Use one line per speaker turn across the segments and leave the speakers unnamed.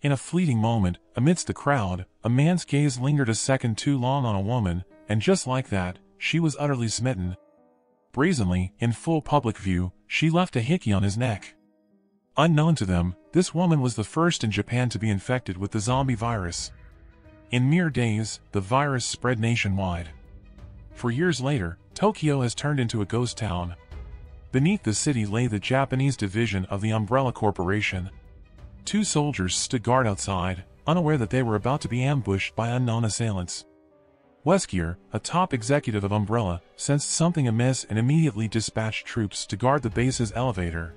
In a fleeting moment, amidst the crowd, a man's gaze lingered a second too long on a woman, and just like that, she was utterly smitten. Brazenly, in full public view, she left a hickey on his neck. Unknown to them, this woman was the first in Japan to be infected with the zombie virus. In mere days, the virus spread nationwide. For years later, Tokyo has turned into a ghost town. Beneath the city lay the Japanese division of the Umbrella Corporation. Two soldiers stood guard outside, unaware that they were about to be ambushed by unknown assailants. Wesker, a top executive of Umbrella, sensed something amiss and immediately dispatched troops to guard the base's elevator.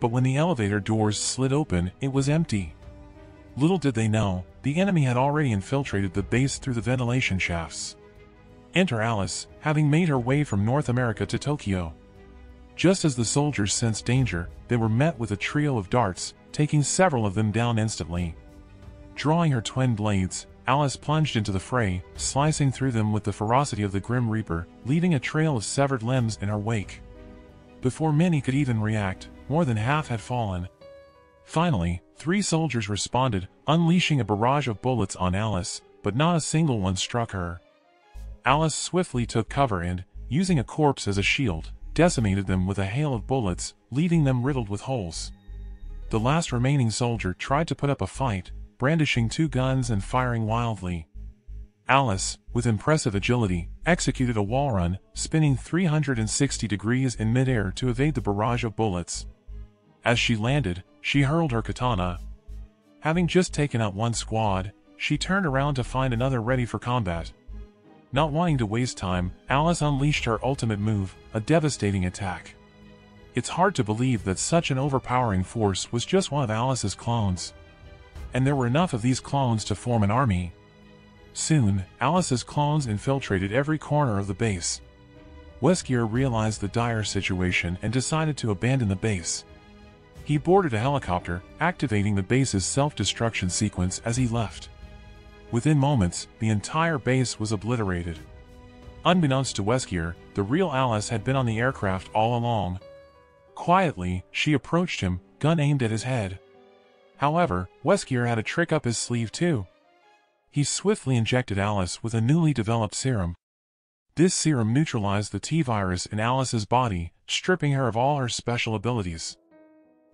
But when the elevator doors slid open, it was empty. Little did they know, the enemy had already infiltrated the base through the ventilation shafts. Enter Alice, having made her way from North America to Tokyo. Just as the soldiers sensed danger, they were met with a trio of darts, taking several of them down instantly. Drawing her twin blades, Alice plunged into the fray, slicing through them with the ferocity of the Grim Reaper, leaving a trail of severed limbs in her wake. Before many could even react, more than half had fallen. Finally, three soldiers responded, unleashing a barrage of bullets on Alice, but not a single one struck her. Alice swiftly took cover and, using a corpse as a shield, decimated them with a hail of bullets, leaving them riddled with holes. The last remaining soldier tried to put up a fight, brandishing two guns and firing wildly. Alice, with impressive agility, executed a wall run, spinning 360 degrees in midair to evade the barrage of bullets. As she landed, she hurled her katana. Having just taken out one squad, she turned around to find another ready for combat. Not wanting to waste time, Alice unleashed her ultimate move, a devastating attack. It's hard to believe that such an overpowering force was just one of Alice's clones and there were enough of these clones to form an army. Soon, Alice's clones infiltrated every corner of the base. Wesker realized the dire situation and decided to abandon the base. He boarded a helicopter, activating the base's self-destruction sequence as he left. Within moments, the entire base was obliterated. Unbeknownst to Wesker, the real Alice had been on the aircraft all along. Quietly, she approached him, gun aimed at his head. However, Wesker had a trick up his sleeve too. He swiftly injected Alice with a newly developed serum. This serum neutralized the T-virus in Alice's body, stripping her of all her special abilities.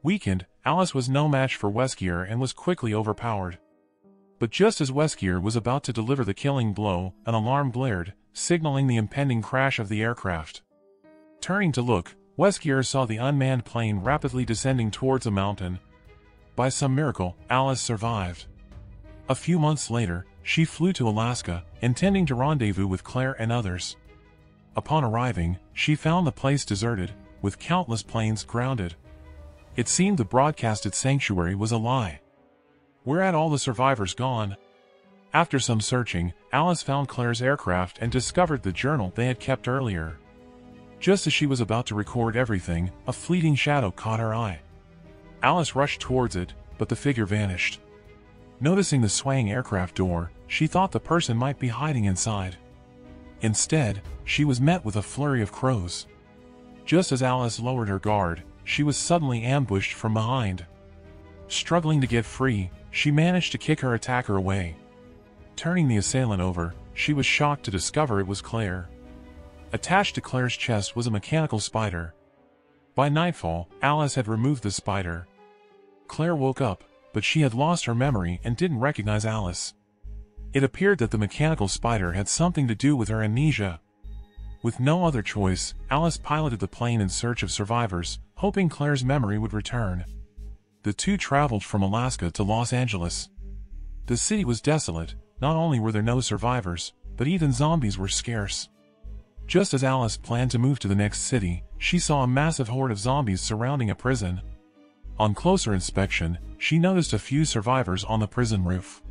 Weakened, Alice was no match for Wesker and was quickly overpowered. But just as Wesker was about to deliver the killing blow, an alarm blared, signaling the impending crash of the aircraft. Turning to look, Wesker saw the unmanned plane rapidly descending towards a mountain, by some miracle, Alice survived. A few months later, she flew to Alaska, intending to rendezvous with Claire and others. Upon arriving, she found the place deserted, with countless planes grounded. It seemed the broadcasted sanctuary was a lie. Where had all the survivors gone? After some searching, Alice found Claire's aircraft and discovered the journal they had kept earlier. Just as she was about to record everything, a fleeting shadow caught her eye. Alice rushed towards it, but the figure vanished. Noticing the swaying aircraft door, she thought the person might be hiding inside. Instead, she was met with a flurry of crows. Just as Alice lowered her guard, she was suddenly ambushed from behind. Struggling to get free, she managed to kick her attacker away. Turning the assailant over, she was shocked to discover it was Claire. Attached to Claire's chest was a mechanical spider, by nightfall, Alice had removed the spider. Claire woke up, but she had lost her memory and didn't recognize Alice. It appeared that the mechanical spider had something to do with her amnesia. With no other choice, Alice piloted the plane in search of survivors, hoping Claire's memory would return. The two traveled from Alaska to Los Angeles. The city was desolate, not only were there no survivors, but even zombies were scarce. Just as Alice planned to move to the next city, she saw a massive horde of zombies surrounding a prison. On closer inspection, she noticed a few survivors on the prison roof.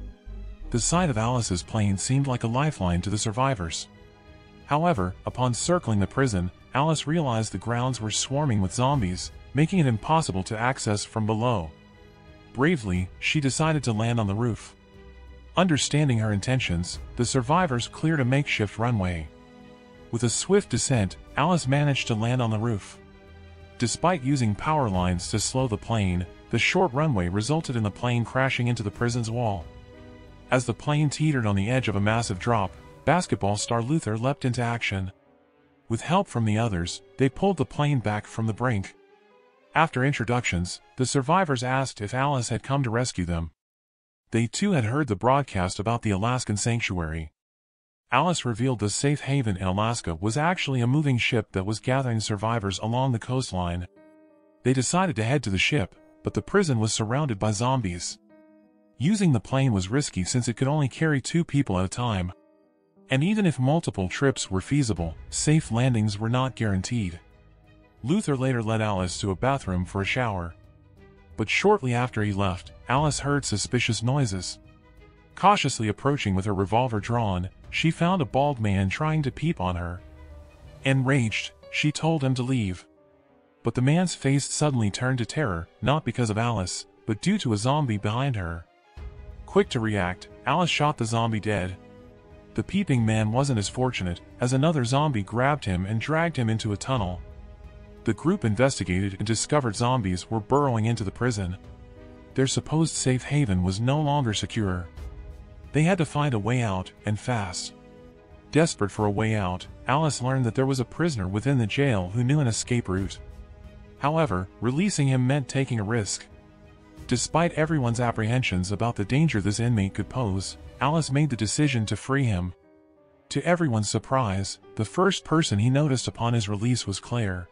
The sight of Alice's plane seemed like a lifeline to the survivors. However, upon circling the prison, Alice realized the grounds were swarming with zombies, making it impossible to access from below. Bravely, she decided to land on the roof. Understanding her intentions, the survivors cleared a makeshift runway. With a swift descent, Alice managed to land on the roof. Despite using power lines to slow the plane, the short runway resulted in the plane crashing into the prison's wall. As the plane teetered on the edge of a massive drop, basketball star Luther leapt into action. With help from the others, they pulled the plane back from the brink. After introductions, the survivors asked if Alice had come to rescue them. They too had heard the broadcast about the Alaskan sanctuary. Alice revealed the safe haven in Alaska was actually a moving ship that was gathering survivors along the coastline. They decided to head to the ship, but the prison was surrounded by zombies. Using the plane was risky since it could only carry two people at a time. And even if multiple trips were feasible, safe landings were not guaranteed. Luther later led Alice to a bathroom for a shower. But shortly after he left, Alice heard suspicious noises. Cautiously approaching with her revolver drawn, she found a bald man trying to peep on her. Enraged, she told him to leave. But the man's face suddenly turned to terror, not because of Alice, but due to a zombie behind her. Quick to react, Alice shot the zombie dead. The peeping man wasn't as fortunate, as another zombie grabbed him and dragged him into a tunnel. The group investigated and discovered zombies were burrowing into the prison. Their supposed safe haven was no longer secure. They had to find a way out, and fast. Desperate for a way out, Alice learned that there was a prisoner within the jail who knew an escape route. However, releasing him meant taking a risk. Despite everyone's apprehensions about the danger this inmate could pose, Alice made the decision to free him. To everyone's surprise, the first person he noticed upon his release was Claire.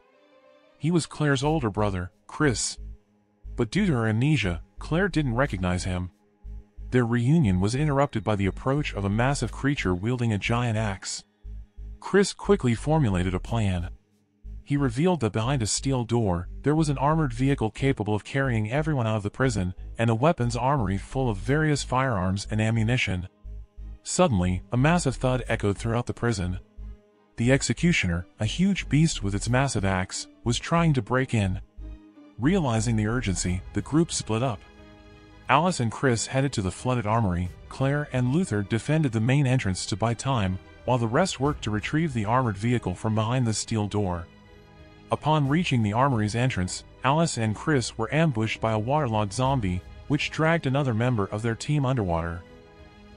He was Claire's older brother, Chris. But due to her amnesia, Claire didn't recognize him. Their reunion was interrupted by the approach of a massive creature wielding a giant axe. Chris quickly formulated a plan. He revealed that behind a steel door, there was an armored vehicle capable of carrying everyone out of the prison, and a weapons armory full of various firearms and ammunition. Suddenly, a massive thud echoed throughout the prison, the executioner, a huge beast with its massive axe, was trying to break in. Realizing the urgency, the group split up. Alice and Chris headed to the flooded armory, Claire and Luther defended the main entrance to buy time, while the rest worked to retrieve the armored vehicle from behind the steel door. Upon reaching the armory's entrance, Alice and Chris were ambushed by a waterlogged zombie, which dragged another member of their team underwater.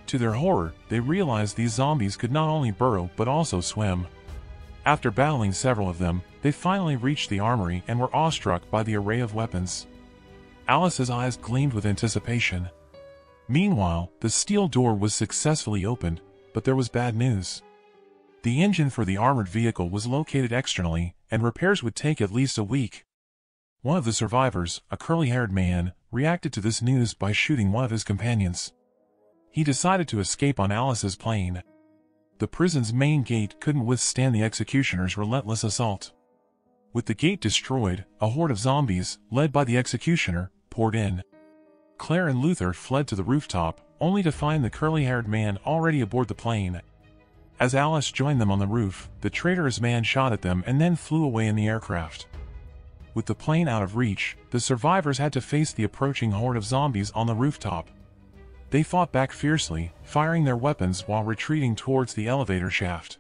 To their horror, they realized these zombies could not only burrow but also swim. After battling several of them, they finally reached the armory and were awestruck by the array of weapons. Alice's eyes gleamed with anticipation. Meanwhile, the steel door was successfully opened, but there was bad news. The engine for the armored vehicle was located externally, and repairs would take at least a week. One of the survivors, a curly-haired man, reacted to this news by shooting one of his companions. He decided to escape on Alice's plane. The prison's main gate couldn't withstand the executioner's relentless assault. With the gate destroyed, a horde of zombies, led by the executioner, poured in. Claire and Luther fled to the rooftop, only to find the curly-haired man already aboard the plane. As Alice joined them on the roof, the traitorous man shot at them and then flew away in the aircraft. With the plane out of reach, the survivors had to face the approaching horde of zombies on the rooftop. They fought back fiercely, firing their weapons while retreating towards the elevator shaft.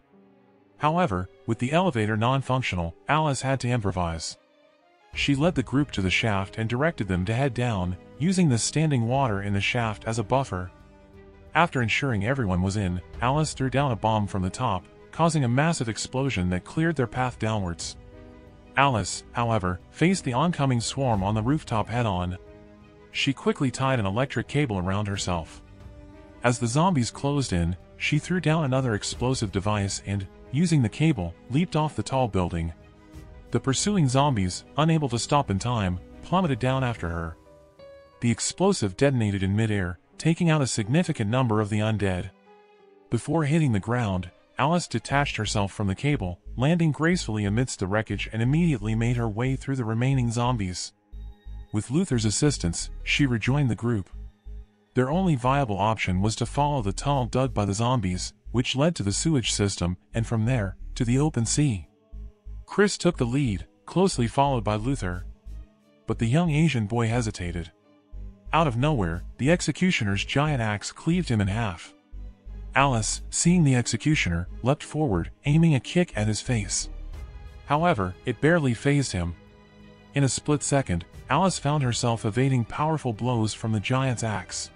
However, with the elevator non-functional, Alice had to improvise. She led the group to the shaft and directed them to head down, using the standing water in the shaft as a buffer. After ensuring everyone was in, Alice threw down a bomb from the top, causing a massive explosion that cleared their path downwards. Alice, however, faced the oncoming swarm on the rooftop head-on, she quickly tied an electric cable around herself. As the zombies closed in, she threw down another explosive device and, using the cable, leaped off the tall building. The pursuing zombies, unable to stop in time, plummeted down after her. The explosive detonated in midair, taking out a significant number of the undead. Before hitting the ground, Alice detached herself from the cable, landing gracefully amidst the wreckage and immediately made her way through the remaining zombies. With Luther's assistance, she rejoined the group. Their only viable option was to follow the tunnel dug by the zombies, which led to the sewage system, and from there, to the open sea. Chris took the lead, closely followed by Luther. But the young Asian boy hesitated. Out of nowhere, the executioner's giant axe cleaved him in half. Alice, seeing the executioner, leapt forward, aiming a kick at his face. However, it barely phased him, In a split second, Alice found herself evading powerful blows from the giant's axe.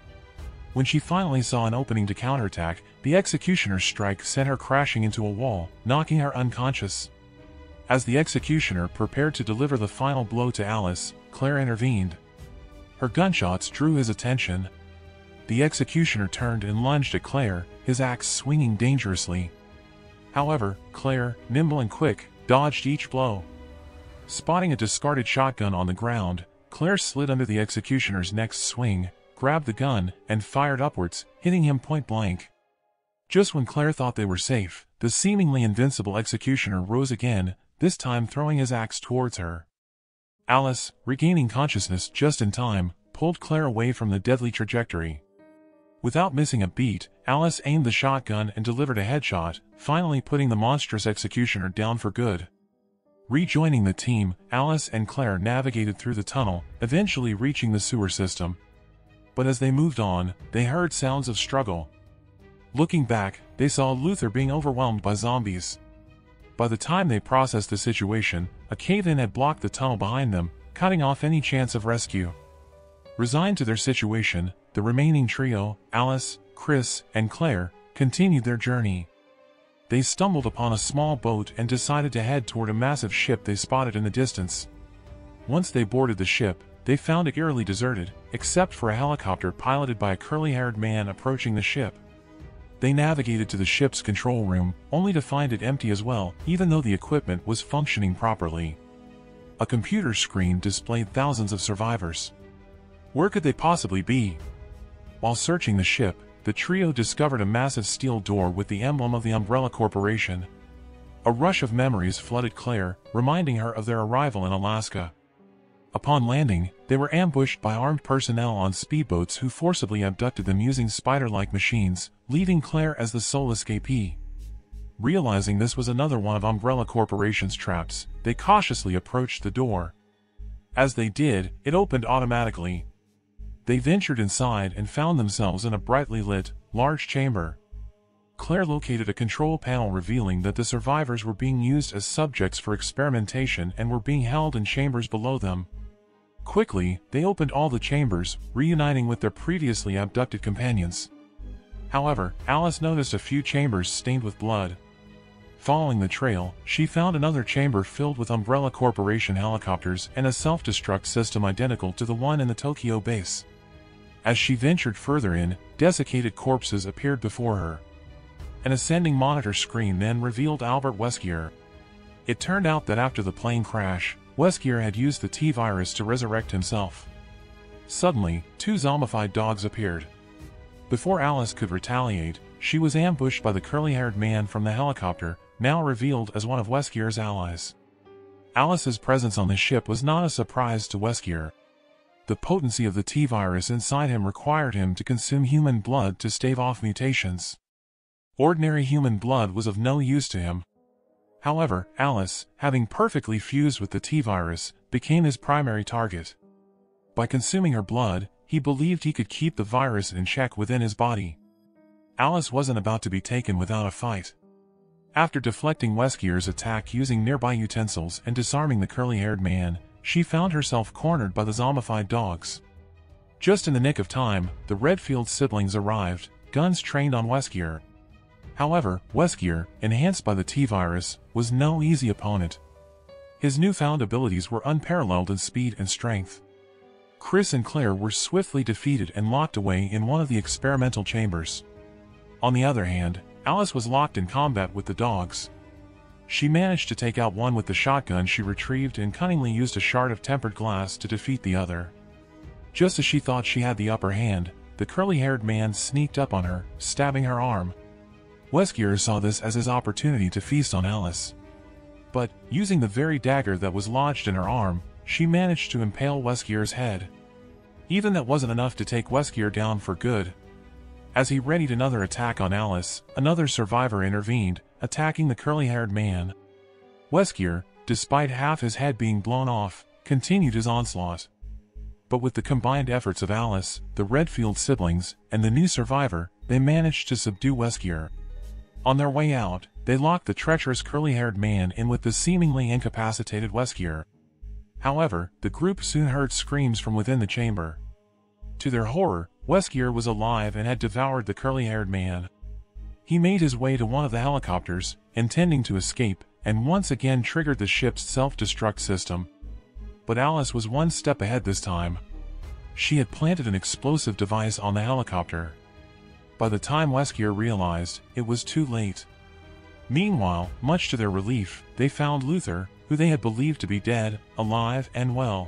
When she finally saw an opening to counterattack, the executioner's strike sent her crashing into a wall, knocking her unconscious. As the executioner prepared to deliver the final blow to Alice, Claire intervened. Her gunshots drew his attention. The executioner turned and lunged at Claire, his axe swinging dangerously. However, Claire, nimble and quick, dodged each blow. Spotting a discarded shotgun on the ground, Claire slid under the executioner's next swing, grabbed the gun, and fired upwards, hitting him point blank. Just when Claire thought they were safe, the seemingly invincible executioner rose again, this time throwing his axe towards her. Alice, regaining consciousness just in time, pulled Claire away from the deadly trajectory. Without missing a beat, Alice aimed the shotgun and delivered a headshot, finally putting the monstrous executioner down for good. Rejoining the team, Alice and Claire navigated through the tunnel, eventually reaching the sewer system. But as they moved on, they heard sounds of struggle. Looking back, they saw Luther being overwhelmed by zombies. By the time they processed the situation, a cave-in had blocked the tunnel behind them, cutting off any chance of rescue. Resigned to their situation, the remaining trio, Alice, Chris, and Claire, continued their journey. They stumbled upon a small boat and decided to head toward a massive ship they spotted in the distance. Once they boarded the ship, they found it eerily deserted, except for a helicopter piloted by a curly-haired man approaching the ship. They navigated to the ship's control room, only to find it empty as well, even though the equipment was functioning properly. A computer screen displayed thousands of survivors. Where could they possibly be? While searching the ship, the trio discovered a massive steel door with the emblem of the Umbrella Corporation. A rush of memories flooded Claire, reminding her of their arrival in Alaska. Upon landing, they were ambushed by armed personnel on speedboats who forcibly abducted them using spider-like machines, leaving Claire as the sole escapee. Realizing this was another one of Umbrella Corporation's traps, they cautiously approached the door. As they did, it opened automatically. They ventured inside and found themselves in a brightly lit, large chamber. Claire located a control panel revealing that the survivors were being used as subjects for experimentation and were being held in chambers below them. Quickly, they opened all the chambers, reuniting with their previously abducted companions. However, Alice noticed a few chambers stained with blood. Following the trail, she found another chamber filled with Umbrella Corporation helicopters and a self-destruct system identical to the one in the Tokyo base. As she ventured further in, desiccated corpses appeared before her. An ascending monitor screen then revealed Albert Wesker. It turned out that after the plane crash, Wesker had used the T-virus to resurrect himself. Suddenly, two zombified dogs appeared. Before Alice could retaliate, she was ambushed by the curly-haired man from the helicopter, now revealed as one of Wesker's allies. Alice's presence on the ship was not a surprise to Wesker. The potency of the T-virus inside him required him to consume human blood to stave off mutations. Ordinary human blood was of no use to him, However, Alice, having perfectly fused with the T-virus, became his primary target. By consuming her blood, he believed he could keep the virus in check within his body. Alice wasn't about to be taken without a fight. After deflecting Wesker's attack using nearby utensils and disarming the curly-haired man, she found herself cornered by the zombified dogs. Just in the nick of time, the Redfield siblings arrived, guns trained on Wesker, However, Wesker, enhanced by the T-Virus, was no easy opponent. His newfound abilities were unparalleled in speed and strength. Chris and Claire were swiftly defeated and locked away in one of the experimental chambers. On the other hand, Alice was locked in combat with the dogs. She managed to take out one with the shotgun she retrieved and cunningly used a shard of tempered glass to defeat the other. Just as she thought she had the upper hand, the curly-haired man sneaked up on her, stabbing her arm, Wesker saw this as his opportunity to feast on Alice. But, using the very dagger that was lodged in her arm, she managed to impale Wesker's head. Even that wasn't enough to take Wesker down for good. As he readied another attack on Alice, another survivor intervened, attacking the curly-haired man. Wesker, despite half his head being blown off, continued his onslaught. But with the combined efforts of Alice, the Redfield siblings, and the new survivor, they managed to subdue Wesker. On their way out, they locked the treacherous curly-haired man in with the seemingly incapacitated Wesker. However, the group soon heard screams from within the chamber. To their horror, Wesker was alive and had devoured the curly-haired man. He made his way to one of the helicopters, intending to escape, and once again triggered the ship's self-destruct system. But Alice was one step ahead this time. She had planted an explosive device on the helicopter. By the time Wesker realized, it was too late. Meanwhile, much to their relief, they found Luther, who they had believed to be dead, alive and well.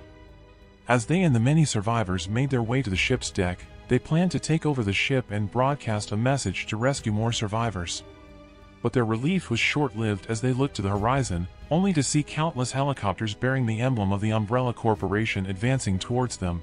As they and the many survivors made their way to the ship's deck, they planned to take over the ship and broadcast a message to rescue more survivors. But their relief was short-lived as they looked to the horizon, only to see countless helicopters bearing the emblem of the Umbrella Corporation advancing towards them,